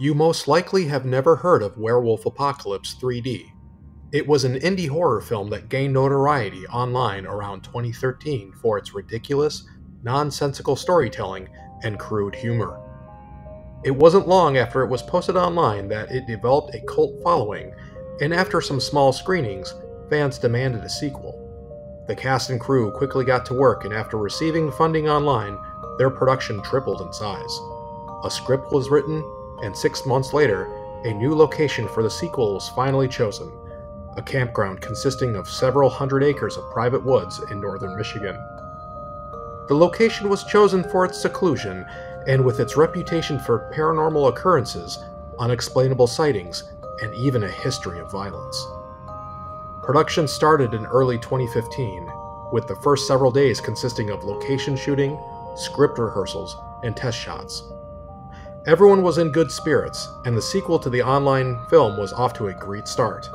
You most likely have never heard of Werewolf Apocalypse 3D. It was an indie horror film that gained notoriety online around 2013 for its ridiculous, nonsensical storytelling and crude humor. It wasn't long after it was posted online that it developed a cult following, and after some small screenings, fans demanded a sequel. The cast and crew quickly got to work, and after receiving funding online, their production tripled in size. A script was written, and six months later, a new location for the sequel was finally chosen a campground consisting of several hundred acres of private woods in northern Michigan. The location was chosen for its seclusion, and with its reputation for paranormal occurrences, unexplainable sightings, and even a history of violence. Production started in early 2015, with the first several days consisting of location shooting, script rehearsals, and test shots. Everyone was in good spirits, and the sequel to the online film was off to a great start.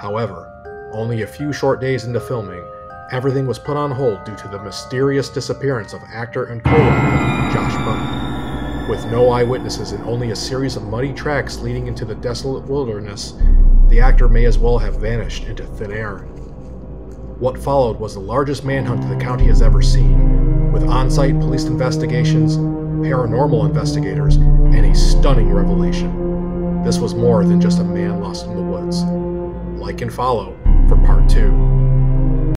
However, only a few short days into filming, everything was put on hold due to the mysterious disappearance of actor and co-writer Josh Burton. With no eyewitnesses and only a series of muddy tracks leading into the desolate wilderness, the actor may as well have vanished into thin air. What followed was the largest manhunt the county has ever seen, with on site police investigations, paranormal investigators, and a stunning revelation. This was more than just a man lost in the woods. Like and follow for part two.